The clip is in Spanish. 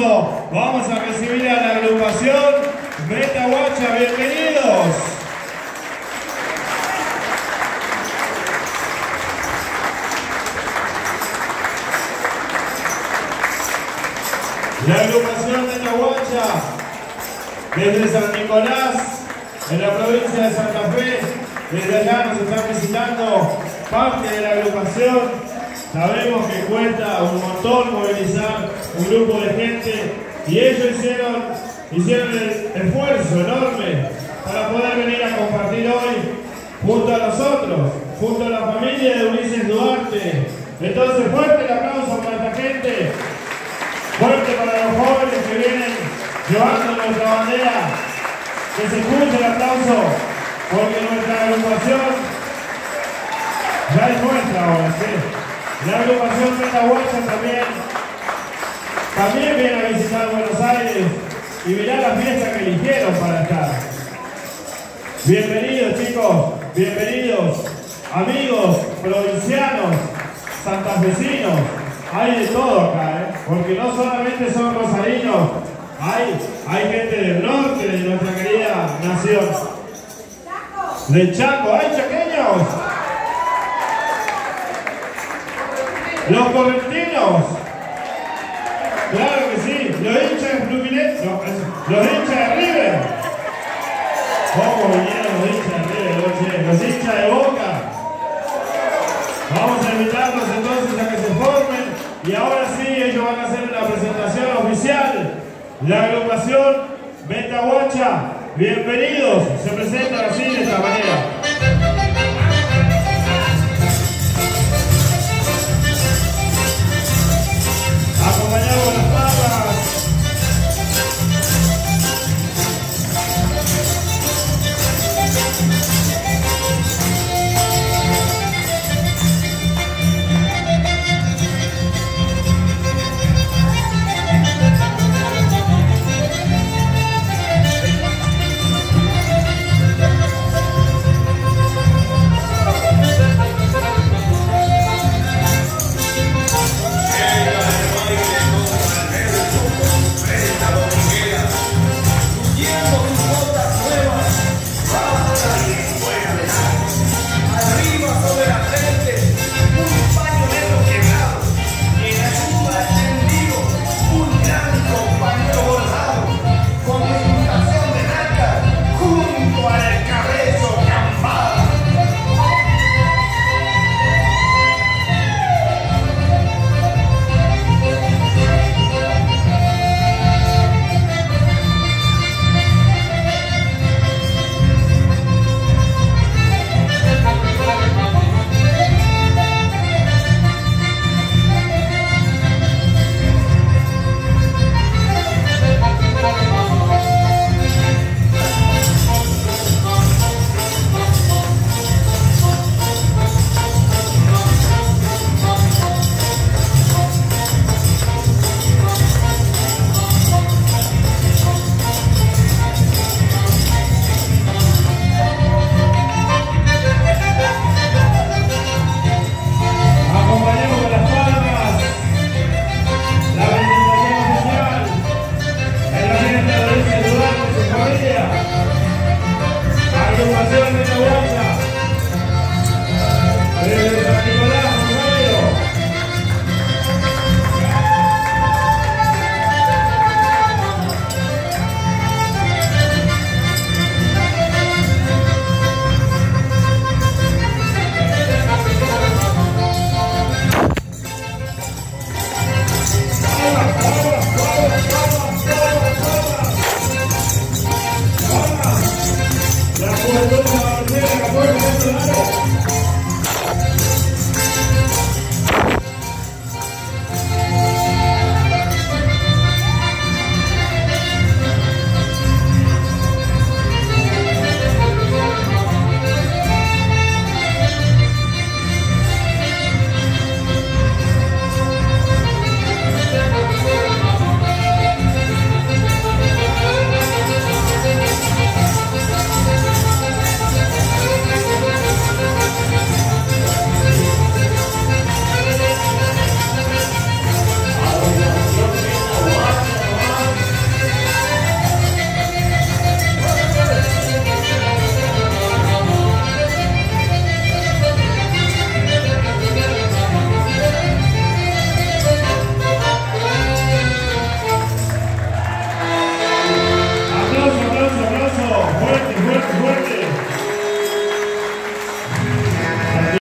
Vamos a recibir a la agrupación Meta Guacha. Bienvenidos. La agrupación Meta Guacha desde San Nicolás, en la provincia de Santa Fe, desde allá nos están visitando parte de la agrupación. Sabemos que cuesta un montón movilizar un grupo de gente y ellos hicieron, hicieron el esfuerzo enorme para poder venir a compartir hoy junto a nosotros, junto a la familia de Ulises Duarte. Entonces, fuerte el aplauso para esta gente, fuerte para los jóvenes que vienen llevando nuestra bandera, que se escuche el aplauso, porque nuestra agrupación ya es nuestra ahora, ¿sí? La agrupación Metahuacha también, también viene a visitar Buenos Aires y verá la fiesta que eligieron para estar. Bienvenidos chicos, bienvenidos amigos provincianos, santafesinos, hay de todo acá, ¿eh? porque no solamente son rosarinos, hay, hay gente del norte de nuestra querida nación. Del Chaco, ¿hay chaqueños? Los correntinos. Claro que sí. Los hinchas de Fluminense. Los hinchas de River. ¿Cómo vinieron los hinchas de River? Los hinchas Boca. Vamos a invitarlos entonces a que se formen. Y ahora sí, ellos van a hacer la presentación oficial. La agrupación Betahuacha. Bienvenidos. Se presentan